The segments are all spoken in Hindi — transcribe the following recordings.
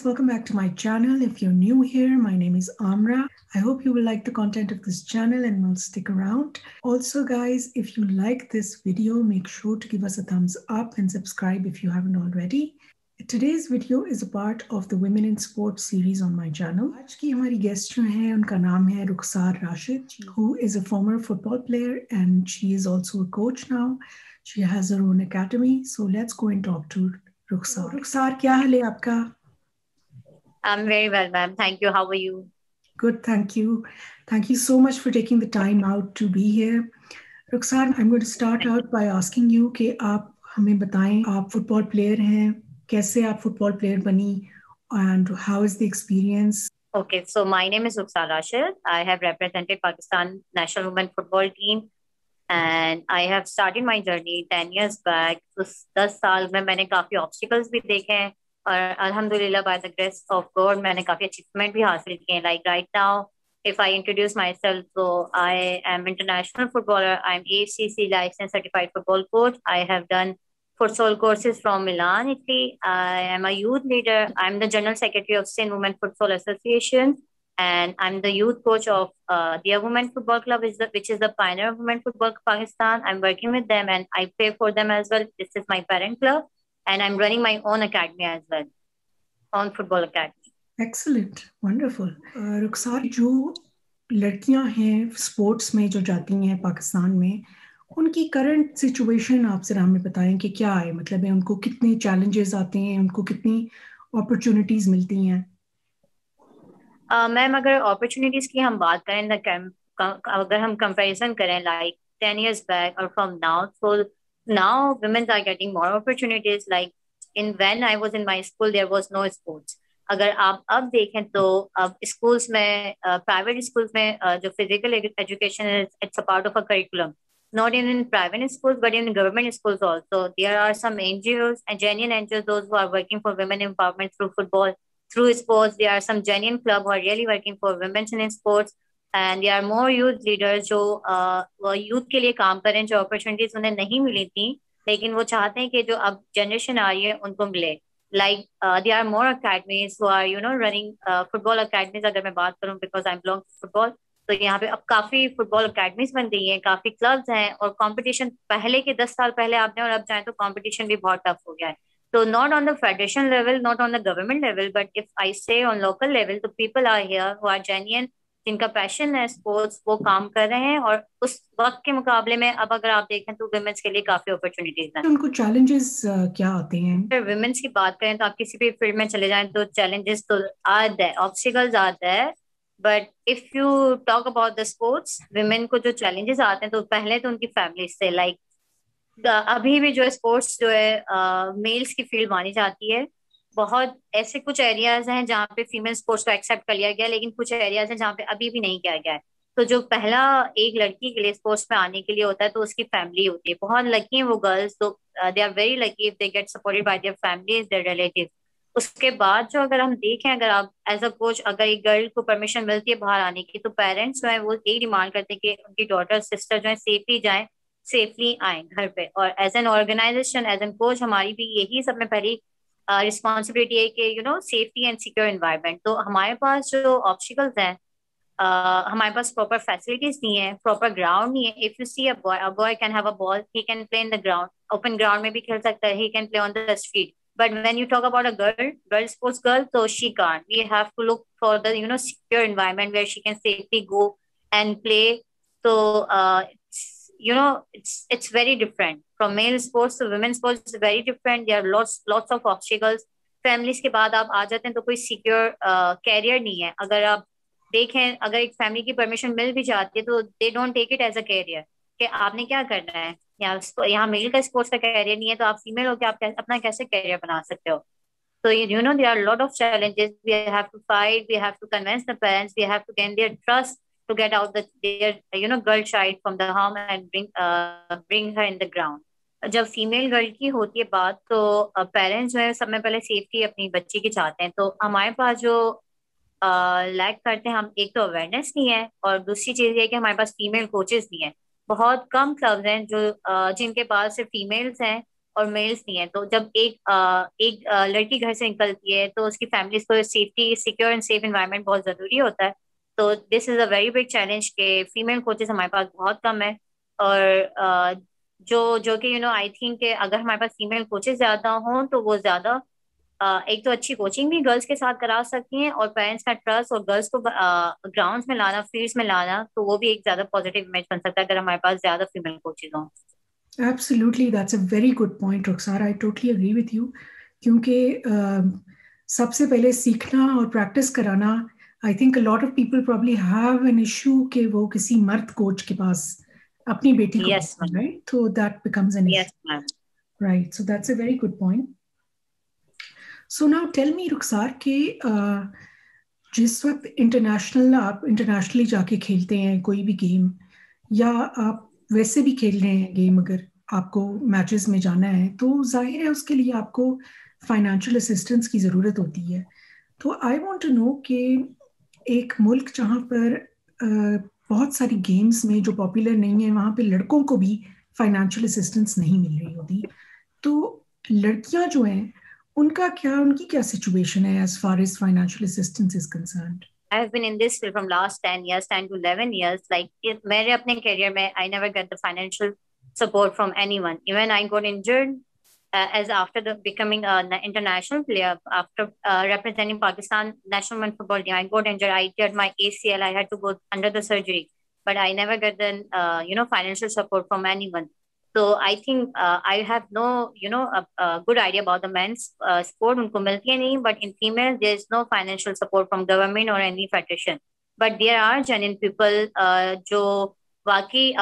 guys, welcome back to my channel. If you're new here, my name is Amra. I hope you will like the content of this channel and will stick around. Also guys, if you like this video, make sure to give us a thumbs up and subscribe if you haven't already. Today's video is a part of the Women in Sports series on my channel. आज की हमारी guest जो है उनका नाम है रुखसार Rashid who is a former football player and she is also a coach now. She has her own academy. So let's go and talk to Rukhsar. Rukhsar, क्या हाल है आपका? I'm very well, ma'am. Thank you. How are you? Good, thank you. Thank you so much for taking the time out to be here. Rukhsar, I'm going to start out by asking you कि आप हमें बताएं आप फुटबॉल प्लेयर हैं कैसे आप फुटबॉल प्लेयर बनी and how is the experience? Okay, so my name is Rukhsar Rashid. I have represented Pakistan national women football team and I have started my journey 10 years back. So 10 साल में मैंने काफी obstacles भी देखे हैं और अल्हम्दुलिल्लाह by the grace of God मैंने काफी achievement भी हासिल किए हैं like right now if I introduce myself so I am international footballer I'm AFCC licensed certified football coach I have done futsal courses from Milan Italy I am a youth leader I'm the general secretary of Sin Women Futsal Association and I'm the youth coach of uh, the Women Football Club, is the, which is the pioneer of women football Pakistan. I'm working with them and I pay for them as well. This is my parent club, And I'm running my own academy as well, on football academy. Excellent, wonderful. Uh, Rukhsar जो लड़कियाँ हैं स्पोर्ट्स में जो जाती हैं पाकिस्तान में उनकी करंट सिचुएशन आप जरा हमें बताएँ कि क्या है मतलब है उनको कितने चैलेंजेस आते हैं उनको कितनी अपॉर्चुनिटीज़ मिलती हैं मैम अगर अपॉर्चुनिटीज़ की हम बात करें अगर हम कंपैरिजन करें लाइक टेन इयर्स बैक और from now so Now women are getting more opportunities like in when I was in my school there was no sports अगर आप अब देखें तो अब स्कूल्स में प्राइवेट uh, स्कूल्स में uh, जो physical education it's a part of a curriculum not even in private schools but in government schools also there are some ngos and genuine ngos those who are working for women empowerment through football through sports. There are some genuine club who are really working for women in sports. And they are more youth leaders जो यूथ के लिए काम करें जो अपॉर्चुनिटीज़ उन्हें नहीं मिली थी लेकिन वो चाहते हैं कि जो अब जनरेशन आ रही है उनको मिले। Like they are more academies who are you know running football academies अगर मैं बात करूँ बिकॉज़ आई बिलोंग फुटबॉल तो यहाँ पे अब काफ़ी फुटबॉल अकेडमीज बन गई हैं काफ़ी क्लब्स हैं और कंपटीशन पहले के दस साल पहले आपने और अब जाए तो कंपटीशन भी बहुत टफ हो गया है। So not on the federation level, not on the government level, but if I say on local level, the people are here who are genuine, जिनका पैशन है स्पोर्ट्स वो काम कर रहे हैं और उस वक्त के मुकाबले में अब अगर आप देखें तो वुमेन्स के लिए काफ़ी अपॉर्चुनिटीज़ हैं। उनको चैलेंजेस क्या आते हैं? अगर वुमेन्स की बात करें तो आप किसी भी फ़ील्ड में चले जाएँ तो चैलेंजेस तो आते हैं ऑब्स्टिकल्स आते हैं। But if you talk about the sports women को जो चैलेंजेस आते हैं तो पहले तो उनकी फैमिली से लाइक अभी भी जो है स्पोर्ट्स जो है मेल्स की फ़ील्ड मानी जाती है। बहुत ऐसे कुछ एरियाज़ हैं जहाँ पे फीमेल स्पोर्ट्स को एक्सेप्ट कर लिया गया, लेकिन कुछ एरियाज़ हैं जहाँ पे अभी भी नहीं किया गया है। तो जो पहला एक लड़की के लिए स्पोर्ट्स में आने के लिए होता है तो उसकी फैमिली होती है। बहुत लकी है वो गर्ल्स तो they are very lucky if they get supported by their family their relative उसके बाद जो अगर हम देखें, अगर आप एज अ कोच अगर एक गर्ल को परमिशन मिलती है बाहर आने की तो पेरेंट्स जो है वो यही डिमांड करते हैं कि उनकी डॉटर सिस्टर जो है सेफली जाए सेफली आए घर पे। और as an organisation as an coach हमारी भी यही सब में पहली रिस्पॉन्सिबिलिटी है कि you know safety and secure environment तो हमारे पास जो ऑब्स्टिकल्स हैं Uh, हमारे पास प्रॉपर फैसिलिटीज़ नहीं है प्रॉपर ग्राउंड नहीं है. If you see a boy a boy can have a ball he can play in the ground open ground में भी खेल सकता है he can play on the street but when you talk about a girl girl sports girl तो she can we have to look for the you know secure environment where she can safely go and play तो you know it's it's very different from male sports to women's sports it's very different there are lots lots of obstacles families के बाद आप आ जाते हैं तो कोई सिक्योर कैरियर uh, नहीं है अगर आप देखें अगर एक फैमिली की परमिशन मिल भी जाती है तो they don't take it as a career कि आपने क्या करना है यहाँ यहाँ मेल का स्पोर्ट्स का कैरियर नहीं है तो आप फीमेल हो के आप अपना कैसे कैरियर बना सकते हो you know there are a lot of challenges. We have to fight. We have to convince the parents. We have to gain their trust. To get out the their you know girl child from the home and bring uh, bring her in the ground. जब फीमेल गर्ल की होती है बात तो पेरेंट्स जो है सब में पहले सेफ्टी अपनी बच्ची की चाहते हैं। तो हमारे पास जो लैक करते हैं हम एक तो अवेयरनेस नहीं है और दूसरी चीज़ ये कि हमारे पास फीमेल कोचेस नहीं है। बहुत कम क्लब्स हैं जो जिनके पास सिर्फ़ फीमेल्स हैं और मेल्स नहीं है। तो जब एक एक लड़की घर से निकलती है तो उसकी फैमिली को safety secure and safe environment बहुत ज़रूरी होता है। तो this is a very big challenge के फीमेल कोचेस हमारे पास बहुत कम है और जो जो कि यू नो आई थिंक अगर हमारे पास फीमेल कोचेस ज़्यादा हों तो वो ज़्यादा एक तो अच्छी कोचिंग भी गर्ल्स के साथ करा सकती हैं और पेरेंट्स का ट्रस्ट और गर्ल्स को ग्राउंड्स में लाना फील्ड्स में लाना तो वो भी एक ज़्यादा पॉजिटिव इमेज बन सकता है अगर हमारे पास ज़्यादा फीमेल कोचेज हों Absolutely, that's a very good point, Ruxar. I totally agree with you. क्योंकि सबसे पहले सीखना और प्रैक्टिस कराना I think lot of people probably have an issue कि वो किसी मर्द कोच के पास अपनी बेटी को yes, राइट तो that becomes an right so that's a very good point so now tell me Rukhsar के जिस वक्त इंटरनेशनल आप इंटरनेशनली जाके खेलते हैं कोई भी गेम या आप वैसे भी खेल रहे हैं गेम अगर आपको मैचेस में जाना है तो ज़ाहिर है उसके लिए आपको फाइनेंशियल असिस्टेंस की ज़रूरत होती है। तो आई वांट टू नो कि एक मुल्क जहाँ पर बहुत सारी गेम्स में जो पॉपुलर नहीं है वहाँ पे लड़कों को भी फाइनेंशियल असिस्टेंस नहीं मिल रही होती तो लड़कियाँ जो हैं उनका क्या उनकी क्या सिचुएशन है as far as financial assistance is concerned I have been in this field from last 10 years, 10 to 11 years. Like, मेरे अपने career I never get the financial support from anyone. Even I got injured uh, as after the becoming an international player, after uh, representing Pakistan national women football team, I got injured. I teared my ACL. I had to go under the surgery, but I never get the uh, you know financial support from anyone. So I think uh, I have no, you know, a, a good idea about the men's uh, sport. उनको मिलती है नहीं, but in females there is no financial support from government or any federation. But there are genuine people uh, जो वाकई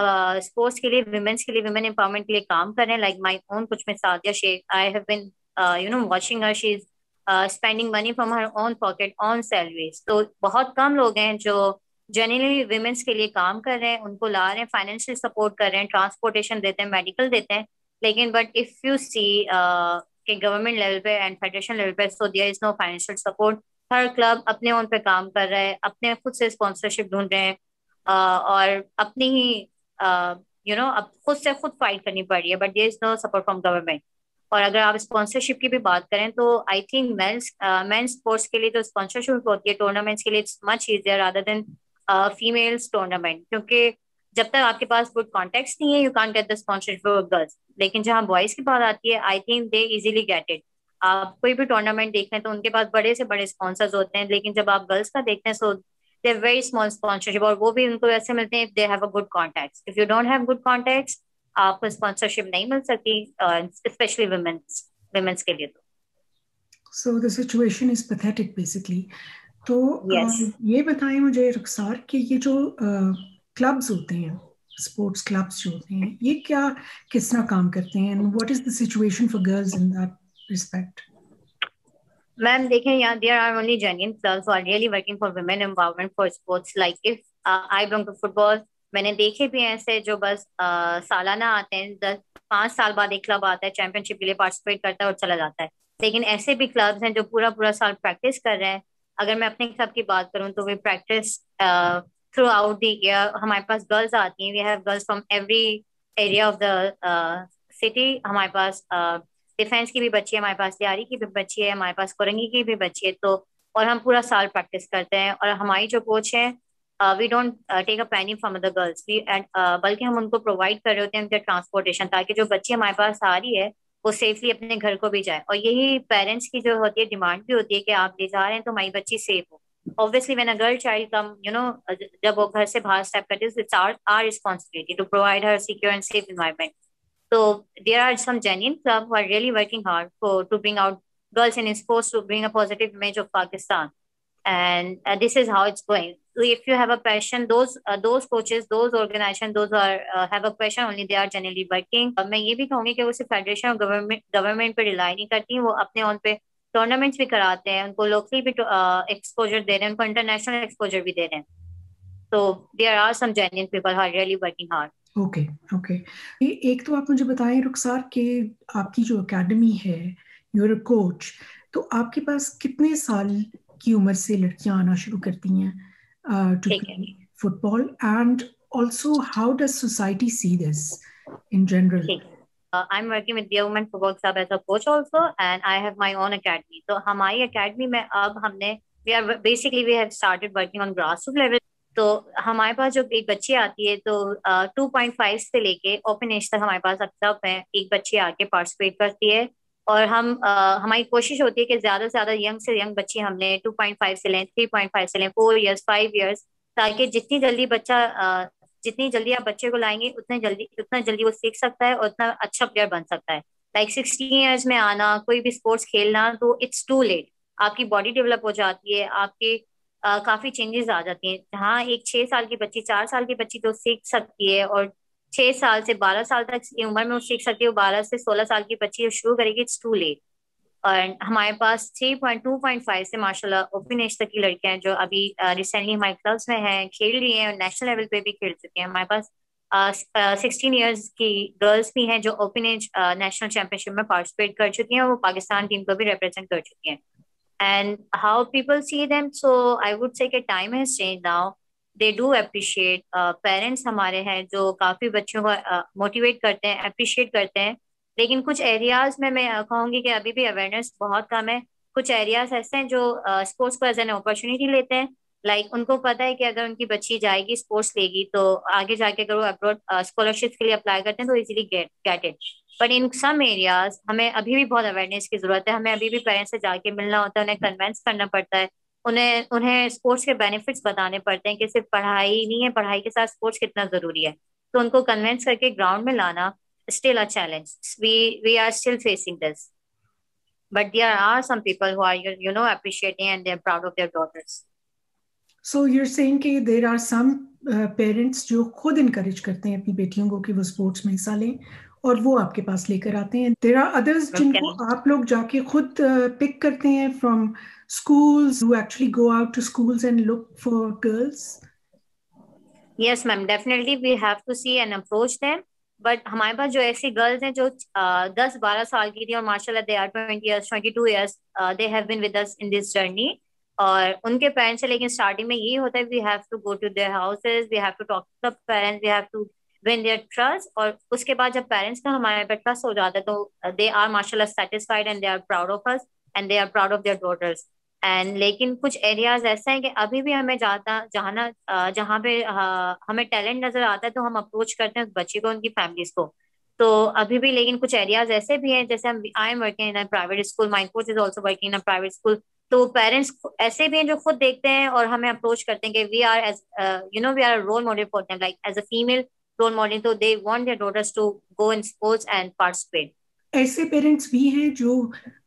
स्पोर्ट्स के लिए विमेंस के लिए विमेन एम्पावरमेंट के लिए काम कर रहे हैं लाइक माई ओन कुछ में Sadia Shaikh I have been you know watching her she is spending money from her own pocket on salaries तो बहुत कम लोग हैं जो जनरली वीमेंस के लिए काम कर रहे हैं उनको ला रहे हैं फाइनेंशियल सपोर्ट कर रहे हैं ट्रांसपोर्टेशन देते हैं मेडिकल देते हैं. लेकिन बट इफ़ यू सी के गवर्नमेंट लेवल पे एंड फेडरेशन लेवल पे so there is no financial support her club अपने ओन पे काम कर रहा है अपने खुद से स्पॉन्सरशिप ढूंढ रहे हैं uh, और अपनी ही यू नो अब खुद से खुद फाइट करनी पड़ रही है but there is no support from government और अगर आप स्पॉन्सरशिप की भी बात करें तो I think men's men's sports के लिए तो स्पॉन्सरशिप होती है टूर्नामेंट्स के लिए it's much easier rather than females tournament क्योंकि जब तक आपके पास गुड कॉन्टेक्ट नहीं है you can get the sponsorship for girls लेकिन जहाँ बॉयज़ की बात आती है I think they easily get it आप कोई भी टूर्नामेंट देख हैं तो उनके पास बड़े से बड़े स्पॉन्सर्स होते हैं, लेकिन जब आप गर्ल्स का देखते हैं so they very small sponsorship और वो भी उनको ऐसे मिलते हैं if they have a good contact if you don't have good contact आपको स्पॉन्सरशिप नहीं मिल सकती स्पेशली वुमेन्स वुमेन्स के लिए तो So the situation is pathetic basically. तो yes. ये बताएँ मुझे रुखसार कि ये जो क्लब्स uh, होते हैं स्पोर्ट्स क्लब्स जो होते हैं ये क्या किस तरह काम करते हैं and what is the situation for girls in that respect ma'am देखें यहाँ there are only genuine clubs who are really working for women empowerment for sports like if I belong to football मैंने देखे भी हैं ऐसे जो बस uh, सालाना आते हैं दस पाँच साल बाद एक क्लब आता है चैंपियनशिप के लिए पार्टिसिपेट करता है और चला जाता है। लेकिन ऐसे भी क्लब्स हैं जो पूरा पूरा साल प्रैक्टिस कर रहे हैं। अगर मैं अपने क्लब की बात करूँ तो they practice throughout the year हमारे पास गर्ल्स आती हैं। We have girls from every area of the city हमारे पास डिफेंस की भी बच्ची है हमारे पास तैयारी की भी बच्ची है, हमारे पास कोरंगी की भी बच्ची है तो और हम पूरा साल प्रैक्टिस करते हैं और हमारी जो कोच है we don't take a penny from the girls we बल्कि हम उनको प्रोवाइड कर रहे होते हैं उनके ट्रांसपोर्टेशन ताकि जो बच्ची हमारे पास आ रही है, वो सेफली अपने घर को भी जाए। और यही पेरेंट्स की जो होती है डिमांड भी होती है कि आप ले जा रहे हैं तो हमारी बच्ची सेफ़ हो। Obviously when a girl child come you know जब वो घर से बाहर स्टेप करती है our our responsibility to provide her secure and safe environment so there are some genuine club who are really working hard for to bring out girls in sports to bring a positive image of Pakistan and uh, this is how it's going so if you have a passion those uh, those coaches those organizations those are uh, have a passion only they are generally working uh, मैं ये भी कहूंगी कि वो सिर्फ फेडरेशन और गवर्नमेंट गवर्नमेंट पे रिलाई नहीं करती वो अपने ऑन पे टूर्नामेंट्स भी कराते हैं उनको लोकली भी एक्सपोजर दे रहे हैं उनको इंटरनेशनल एक्सपोजर भी दे रहे हैं तो there are some genuine people who are really working hard Okay okay. एक तो आप मुझे बताएँ रुखसार के आपकी जो एकेडमी है यूर कोच तो आपके पास कितने साल की उम्र से लड़कियाँ आना शुरू करती हैं to football and also how does society see this in general I am working with women football club as a coach also and I have my own academy तो हमारी एकेडमी में अब हमने we are basically we have started working on grass root level तो हमारे पास जो एक बच्ची आती है तो टू पॉइंट फाइव से लेके ओपन एज तक हमारे पास अब है। एक बच्ची आके पार्टिसिपेट करती है और हम uh, हमारी कोशिश होती है कि ज़्यादा से ज़्यादा यंग से यंग बच्ची हमने टू पॉइंट फाइव से लें थ्री पॉइंट फाइव से लें फोर ईयर्स फाइव ईयर्स ताकि जितनी जल्दी बच्चा uh, जितनी जल्दी आप बच्चे को लाएँगे उतने जल्दी उतना जल्दी वो सीख सकता है और उतना अच्छा प्लेयर बन सकता है। लाइक सिक्सटीन ईयर्स में आना कोई भी स्पोर्ट्स खेलना तो इट्स टू लेट आपकी बॉडी डेवलप हो जाती है आपके uh, काफ़ी चेंजेस आ जाती हैं। जहाँ एक छह साल की बच्ची चार साल की बच्ची तो सीख सकती है और छह साल से बारह साल तक की उम्र में वो सीख सकती है। बारह से सोलह साल की बच्ची शुरू करेगी इट्स टू लेट। और हमारे पास three point two point five से माशाल्लाह ओपन एज तक की लड़कियाँ हैं जो अभी रिसेंटली हमारे क्लब्स में हैं खेल रही हैं और नेशनल लेवल पे भी खेल चुकी हैं। हमारे पास सिक्सटीन ईयर्स की गर्ल्स भी हैं जो ओपन एज नेशनल चैंपियनशिप में पार्टिसिपेट कर चुकी हैं और वो पाकिस्तान टीम को भी रिप्रेजेंट कर चुकी हैं। And how people see I so I would time has changed now. They they do appreciate parents हमारे हैं जो काफ़ी बच्चों को मोटिवेट uh, करते हैं अप्रिशिएट करते हैं. लेकिन कुछ एरियाज़ में मैं कहूँगी कि अभी भी अवेयरनेस बहुत कम है. कुछ एरियाज़ ऐसे हैं जो स्पोर्ट्स को एज एन अपॉर्चुनिटी लेते हैं. लाइक like, उनको पता है कि अगर उनकी बच्ची जाएगी स्पोर्ट्स लेगी तो आगे जाके अगर वो अब्रॉड स्कॉलरशिप के लिए अप्लाई करते हैं तो easily get get it but in some areas हमें अभी भी बहुत अवेयरनेस की ज़रूरत है। हमें अभी भी पेरेंट्स से जाके मिलना होता है उन्हें कन्वेंस करना पड़ता है। उन्हें उन्हें स्पोर्ट्स के बेनिफिट्स बताने पड़ते हैं कि सिर्फ़ पढ़ाई नहीं है पढ़ाई के साथ स्पोर्ट्स कितना ज़रूरी है। तो उनको कन्वेंस करके ग्राउंड में लाना still a challenge. We we are still facing this, but there are some people who are you know appreciating and they're proud of their daughters. So you're saying कि there are some uh, parents जो खुद encourage करते हैं अपनी बेटियों को कि वो sports में हिस्सा लें और वो आपके पास लेकर आते हैं देर आर अदर्स जिनको आप लोग जाके खुद पिक uh, करते हैं from schools who actually go out to schools and look for girls yes ma'am definitely we have to see and approach them but हमारे पास जो ऐसी गर्ल्स हैं जो दस बारह साल की थी और माशाल्लाह they are twenty years twenty two years they have been with us in this journey और उनके पेरेंट्स से लेकिन स्टार्टिंग में यही होता है we have to go to their houses we have to talk to the parents we have to win their trust और उसके बाद जब पेरेंट्स का हमारे पर ट्रस्ट हो जाता है तो दे आर माशाल्लाह satisfied and they are proud of us and they are proud of their daughters and लेकिन कुछ एरियाज़ ऐसे हैं कि अभी भी हमें जाता जहाना जहाँ पे हमें टैलेंट नज़र आता है तो हम अप्रोच करते हैं उस बच्चे को, उनकी फैमिलीज़ को। तो अभी भी लेकिन कुछ एरियाज़ ऐसे भी हैं, जैसे I am working in private school my coach is also working in private school तो पेरेंट्स ऐसे भी हैं जो खुद देखते हैं और हमें अप्रोच करते हैं कि we are as you know we are role model for them like as a female role model तो they want their daughters to go in sports and participate ऐसे पेरेंट्स भी हैं जो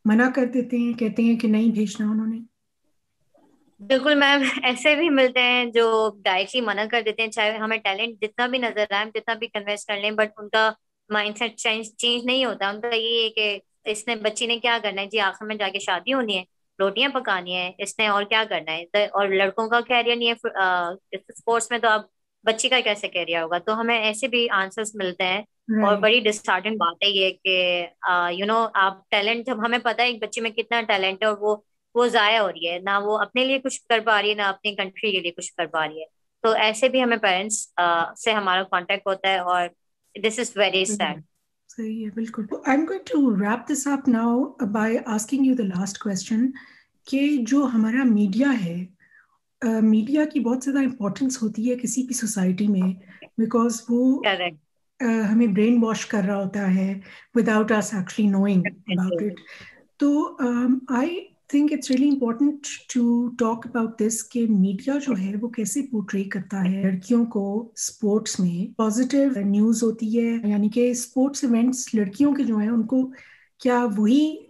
मना कर देते हैं कहते हैं कि नहीं भेजना उन्होंने। बिल्कुल मैम ऐसे भी मिलते हैं जो डायरेक्टली मना कर देते हैं चाहे हमें टैलेंट जितना भी नज़र आए जितना भी कन्वेंस कर लें बट उनका माइंडसेट चेंज चेंज नहीं होता। उनका ये है कि इसने बच्ची ने क्या करना है? जी आखिर में जाके शादी होनी है। रोटियाँ पकानी है इसने और क्या करना है? तो और लड़कों का कैरियर नहीं है? स्पोर्ट्स में तो अब बच्ची का कैसे कैरियर होगा? तो हमें ऐसे भी आंसर्स मिलते हैं। right. और बड़ी डिस्टार्टिंग बात है ये कि यू नो आप टैलेंट जब हमें पता है एक बच्चे में कितना टैलेंट है और वो वो जाया हो रही है ना वो अपने लिए कुछ कर पा रही है ना अपनी कंट्री के लिए कुछ कर पा रही है। तो ऐसे भी हमें पेरेंट्स से हमारा कांटेक्ट होता है और दिस इज़ वेरी सैड सही है बिल्कुल। I am going to wrap this up now by asking you the last question कि जो हमारा मीडिया है मीडिया uh, की बहुत ज़्यादा इम्पोर्टेंस होती है किसी भी सोसाइटी में बिकॉज़ वो uh, हमें ब्रेन वॉश कर रहा होता है without us actually knowing about it तो I think it's really important to talk about this कि मीडिया जो है वो कैसे पोर्ट्रे करता है लड़कियों को स्पोर्ट्स में। पॉजिटिव न्यूज़ होती है यानी कि स्पोर्ट्स इवेंट्स लड़कियों के जो है उनको क्या वही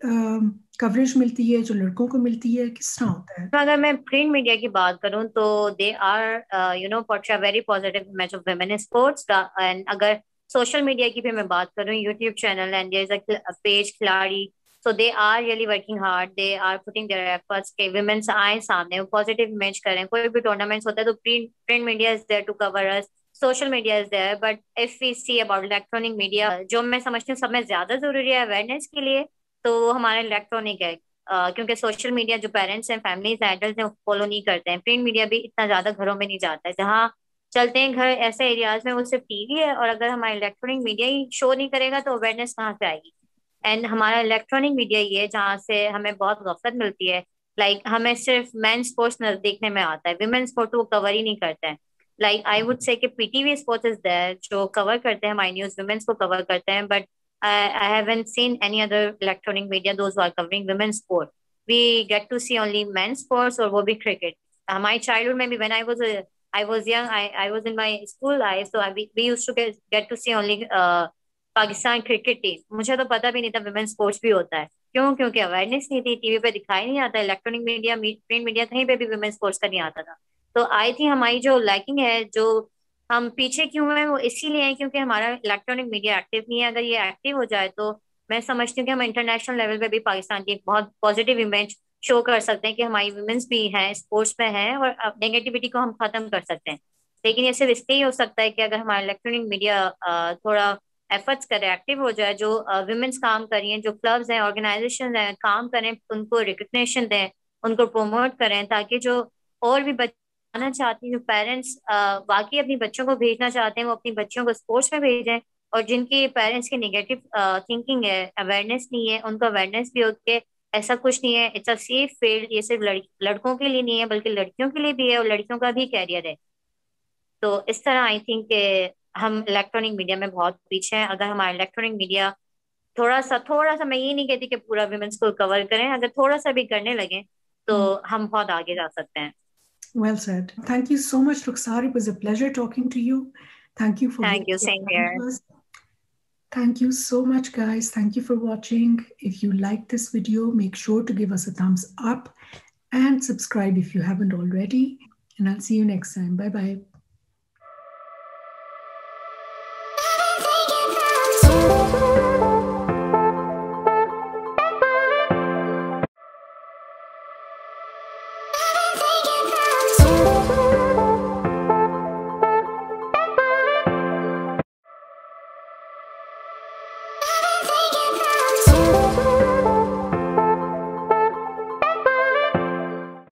कवरेज मिलती है जो लड़कों को मिलती है किस तरह होता है अगर मैं प्रिंट मीडिया की बात करूँ तो they are you know portray very positive image of women sports and अगर सोशल मीडिया की भी मैं बात करूँ YouTube channel and there is a page खिलाड़ी so they are really working hard they are putting their efforts के women's आए सामने वो positive image करें कोई भी tournaments होता है तो print print media is there to cover us social media is there but if we see about electronic media जो मैं समझती हूँ सब में ज़्यादा ज़रूरी है awareness के लिए तो वो हमारा इलेक्ट्रॉनिक है। Uh, क्योंकि सोशल मीडिया जो पेरेंट्स हैं फैमिलीज़ हैं एडल्ट हैं फॉलो नहीं करते हैं। प्रिंट मीडिया भी इतना ज़्यादा घरों में नहीं जाता है। जहाँ चलते हैं घर ऐसे एरियाज़ में वो सिर्फ़ टीवी है और अगर हमारा इलेक्ट्रॉनिक मीडिया ही शो नहीं करेगा तो अवेयरनेस कहाँ से आएगी? एंड हमारा इलेक्ट्रॉनिक मीडिया ही है जहाँ से हमें बहुत गफलत मिलती है। लाइक like, हमें सिर्फ़ मैन स्पोर्ट्स देखने में आता है। विमेन स्पोर्ट वो कवर ही नहीं करते हैं। Like I would say PTV sports is there जो कवर करते हैं माई न्यूज़ वुमेन्स को कवर करते हैं but I haven't seen any other electronic media those are covering women sport we get to see only men sports और वो भी क्रिकेट हमारी चाइल्डहुड में भी when I was I was young. I, I was in my school life, so I, we, we used to get, get to see only uh, Pakistan cricket team मुझे तो पता भी नहीं था वुमेन स्पोर्ट्स भी होता है। क्यों? क्योंकि अवेयरनेस नहीं थी टीवी पे दिखाई नहीं आता इलेक्ट्रॉनिक मीडिया प्रिंट मीडिया कहीं पे भी वुमेन स्पोर्ट्स का नहीं आता था। तो आई थी हमारी जो लाइकिंग है जो हम पीछे क्यों हैं? वो इसीलिए है क्योंकि हमारा इलेक्ट्रॉनिक मीडिया एक्टिव नहीं है। अगर ये एक्टिव हो जाए तो मैं समझती हूँ कि हम इंटरनेशनल लेवल पे भी पाकिस्तान की एक बहुत पॉजिटिव इमेज शो कर सकते हैं कि हमारी वुमेन्स भी हैं स्पोर्ट्स में हैं और नेगेटिविटी को हम खत्म कर सकते हैं। लेकिन ये सिर्फ़ इसलिए हो सकता है कि अगर हमारा इलेक्ट्रॉनिक मीडिया थोड़ा एफर्ट्स करें एक्टिव हो जाए, जो वुमेन्स काम कर रही हैं, जो क्लब्स हैं ऑर्गेनाइजेशन हैं, काम करें, उनको रिकग्निशन दें, उनको प्रमोट करें, ताकि जो और भी बच्चे चाहती हैं जो पेरेंट्स बाकी अपने बच्चों को भेजना चाहते हैं वो अपनी बच्चों को स्पोर्ट्स में भेजें और जिनकी पेरेंट्स की नेगेटिव थिंकिंग है अवेयरनेस नहीं है उनको अवेयरनेस भी है ऐसा कुछ नहीं है इट्स अ सेफ़ फ़ील्ड ये सिर्फ़ लड़, लड़कों के लिए नहीं है बल्कि लड़कियों के लिए भी है और लड़कियों का भी कैरियर है। तो इस तरह आई थिंक हम इलेक्ट्रॉनिक मीडिया में बहुत पीछे हैं। अगर हमारा इलेक्ट्रॉनिक मीडिया थोड़ा सा थोड़ा सा मैं ये नहीं कहती कि पूरा वुमेन्स को कवर करें अगर थोड़ा सा भी करने लगे तो hmm. हम बहुत आगे जा सकते हैं। Well said. Thank you so much, Rukhsar. It was a pleasure talking to you. Thank you for Thank you. Same here. Thank you so much, guys. Thank you for watching. If you like this video, make sure to give us a thumbs up and subscribe if you haven't already. And I'll see you next time. Bye bye.